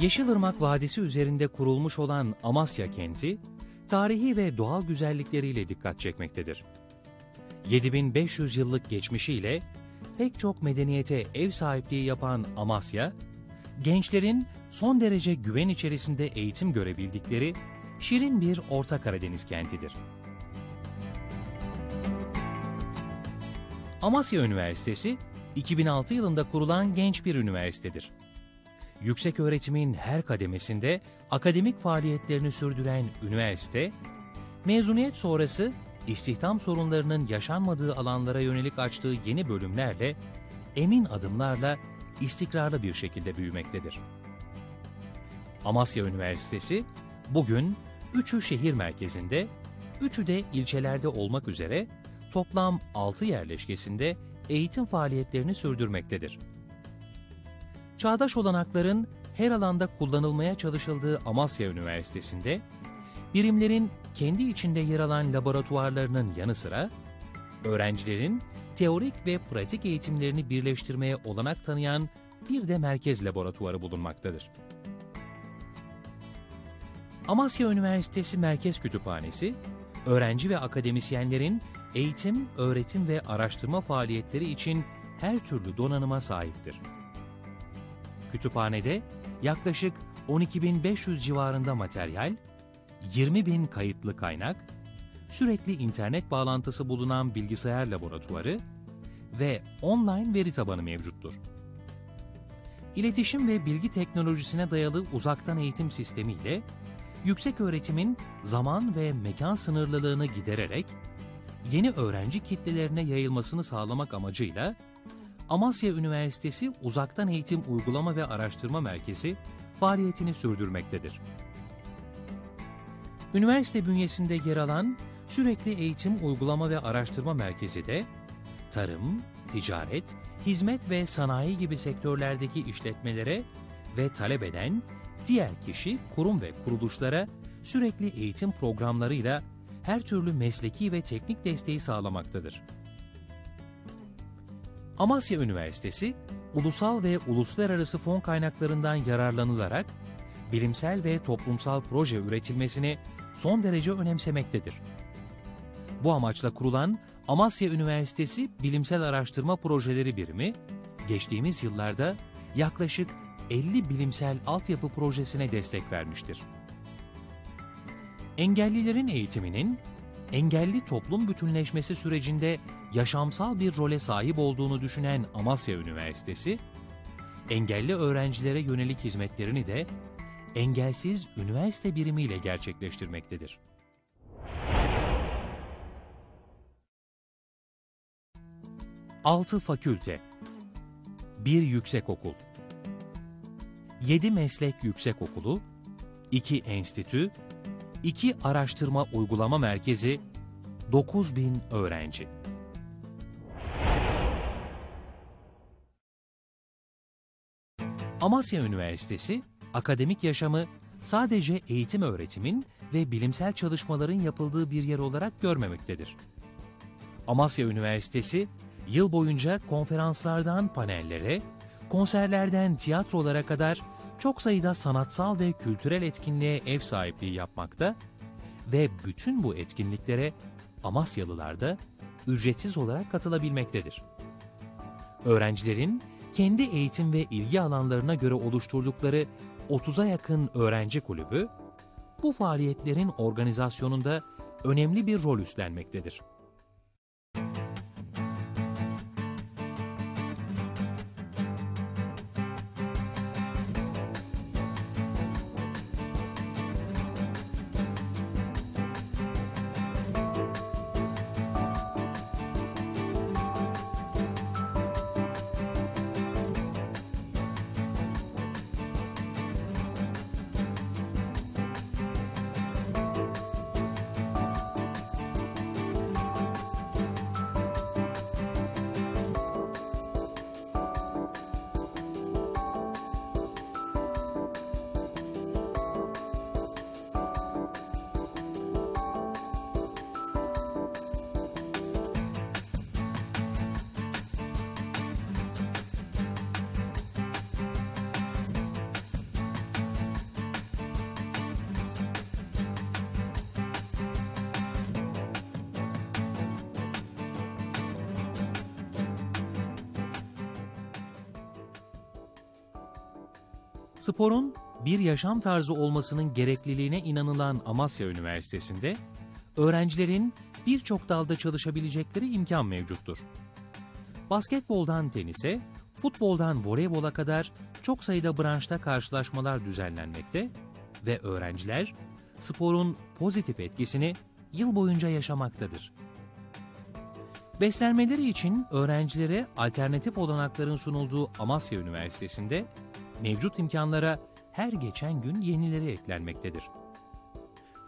Yeşilırmak Vadisi üzerinde kurulmuş olan Amasya kenti, tarihi ve doğal güzellikleriyle dikkat çekmektedir. 7500 yıllık geçmişiyle pek çok medeniyete ev sahipliği yapan Amasya, gençlerin son derece güven içerisinde eğitim görebildikleri şirin bir Orta Karadeniz kentidir. Amasya Üniversitesi, 2006 yılında kurulan genç bir üniversitedir yüksek öğretimin her kademesinde akademik faaliyetlerini sürdüren üniversite, mezuniyet sonrası istihdam sorunlarının yaşanmadığı alanlara yönelik açtığı yeni bölümlerle emin adımlarla istikrarlı bir şekilde büyümektedir. Amasya Üniversitesi bugün üçü şehir merkezinde, üçü de ilçelerde olmak üzere toplam 6 yerleşkesinde eğitim faaliyetlerini sürdürmektedir. Çağdaş olanakların her alanda kullanılmaya çalışıldığı Amasya Üniversitesi'nde, birimlerin kendi içinde yer alan laboratuvarlarının yanı sıra, öğrencilerin teorik ve pratik eğitimlerini birleştirmeye olanak tanıyan bir de merkez laboratuvarı bulunmaktadır. Amasya Üniversitesi Merkez Kütüphanesi, öğrenci ve akademisyenlerin eğitim, öğretim ve araştırma faaliyetleri için her türlü donanıma sahiptir. Kütüphanede yaklaşık 12.500 civarında materyal, 20.000 kayıtlı kaynak, sürekli internet bağlantısı bulunan bilgisayar laboratuvarı ve online veri tabanı mevcuttur. İletişim ve bilgi teknolojisine dayalı uzaktan eğitim sistemiyle yüksek öğretimin zaman ve mekan sınırlılığını gidererek yeni öğrenci kitlelerine yayılmasını sağlamak amacıyla Amasya Üniversitesi Uzaktan Eğitim Uygulama ve Araştırma Merkezi faaliyetini sürdürmektedir. Üniversite bünyesinde yer alan Sürekli Eğitim Uygulama ve Araştırma Merkezi de tarım, ticaret, hizmet ve sanayi gibi sektörlerdeki işletmelere ve talep eden diğer kişi, kurum ve kuruluşlara sürekli eğitim programlarıyla her türlü mesleki ve teknik desteği sağlamaktadır. Amasya Üniversitesi, ulusal ve uluslararası fon kaynaklarından yararlanılarak bilimsel ve toplumsal proje üretilmesini son derece önemsemektedir. Bu amaçla kurulan Amasya Üniversitesi Bilimsel Araştırma Projeleri Birimi, geçtiğimiz yıllarda yaklaşık 50 bilimsel altyapı projesine destek vermiştir. Engellilerin eğitiminin engelli toplum bütünleşmesi sürecinde yaşamsal bir role sahip olduğunu düşünen Amasya Üniversitesi, engelli öğrencilere yönelik hizmetlerini de engelsiz üniversite birimiyle gerçekleştirmektedir. Altı fakülte, bir yüksekokul, yedi meslek yüksekokulu, iki enstitü, iki araştırma uygulama merkezi, 9000 öğrenci. Amasya Üniversitesi, akademik yaşamı sadece eğitim öğretimin ve bilimsel çalışmaların yapıldığı bir yer olarak görmemektedir. Amasya Üniversitesi, yıl boyunca konferanslardan panellere, konserlerden tiyatrolara kadar çok sayıda sanatsal ve kültürel etkinliğe ev sahipliği yapmakta ve bütün bu etkinliklere Amasyalılar da ücretsiz olarak katılabilmektedir. Öğrencilerin kendi eğitim ve ilgi alanlarına göre oluşturdukları 30'a yakın öğrenci kulübü, bu faaliyetlerin organizasyonunda önemli bir rol üstlenmektedir. Sporun bir yaşam tarzı olmasının gerekliliğine inanılan Amasya Üniversitesi'nde öğrencilerin birçok dalda çalışabilecekleri imkan mevcuttur. Basketboldan tenise, futboldan voleybola kadar çok sayıda branşta karşılaşmalar düzenlenmekte ve öğrenciler sporun pozitif etkisini yıl boyunca yaşamaktadır. Beslenmeleri için öğrencilere alternatif olanakların sunulduğu Amasya Üniversitesi'nde mevcut imkanlara her geçen gün yenileri eklenmektedir.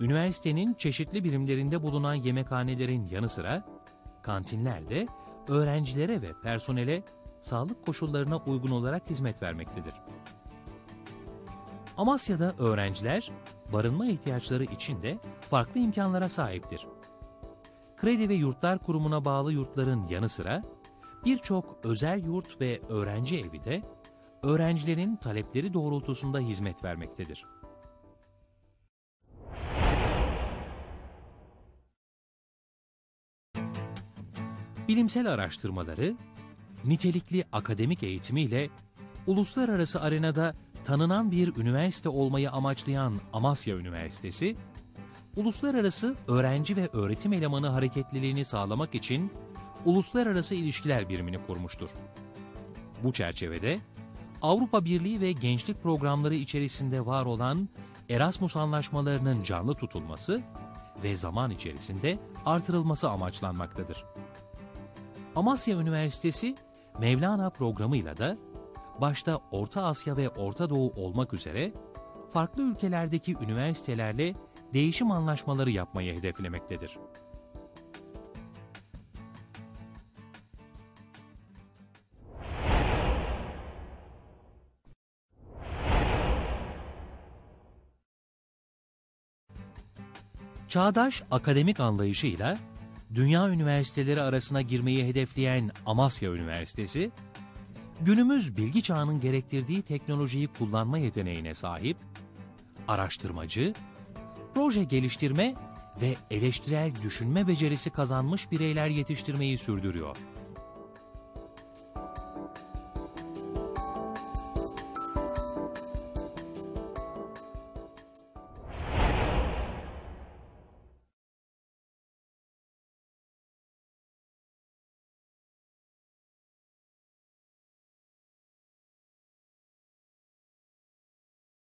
Üniversitenin çeşitli birimlerinde bulunan yemekhanelerin yanı sıra kantinler de öğrencilere ve personele sağlık koşullarına uygun olarak hizmet vermektedir. Amasya'da öğrenciler barınma ihtiyaçları için de farklı imkanlara sahiptir. Kredi ve Yurtlar Kurumu'na bağlı yurtların yanı sıra birçok özel yurt ve öğrenci evi de öğrencilerin talepleri doğrultusunda hizmet vermektedir. Bilimsel araştırmaları, nitelikli akademik eğitimiyle uluslararası arenada tanınan bir üniversite olmayı amaçlayan Amasya Üniversitesi, uluslararası öğrenci ve öğretim elemanı hareketliliğini sağlamak için Uluslararası İlişkiler Birimini kurmuştur. Bu çerçevede Avrupa Birliği ve gençlik programları içerisinde var olan Erasmus anlaşmalarının canlı tutulması ve zaman içerisinde artırılması amaçlanmaktadır. Amasya Üniversitesi, Mevlana programıyla da başta Orta Asya ve Orta Doğu olmak üzere farklı ülkelerdeki üniversitelerle değişim anlaşmaları yapmayı hedeflemektedir. Çağdaş akademik anlayışıyla dünya üniversiteleri arasına girmeyi hedefleyen Amasya Üniversitesi, günümüz bilgi çağının gerektirdiği teknolojiyi kullanma yeteneğine sahip, araştırmacı, proje geliştirme ve eleştirel düşünme becerisi kazanmış bireyler yetiştirmeyi sürdürüyor.